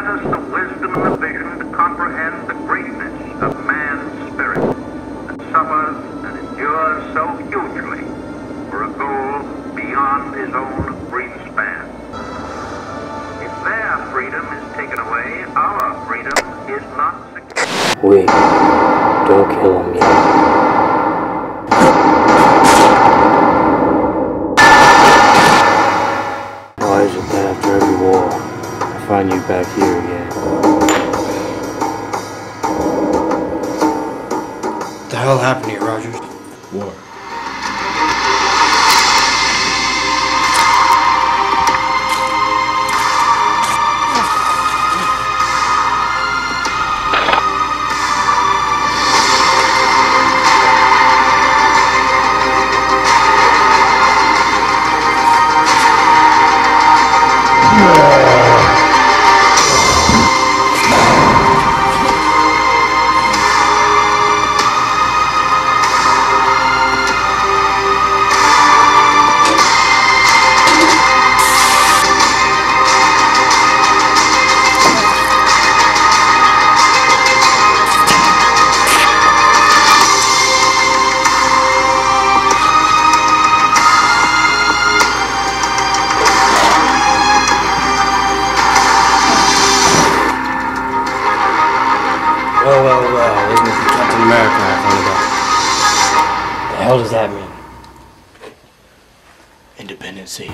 grant us the wisdom and the vision to comprehend the greatness of man's spirit that suffers and endures so hugely for a goal beyond his own brief span. If their freedom is taken away, our freedom is not secure. Wait, don't kill me. after every war find you back here again? What the hell happened here, Rogers? War. Well, well, well. Isn't it the Captain America I found about? The hell does that mean? Independency.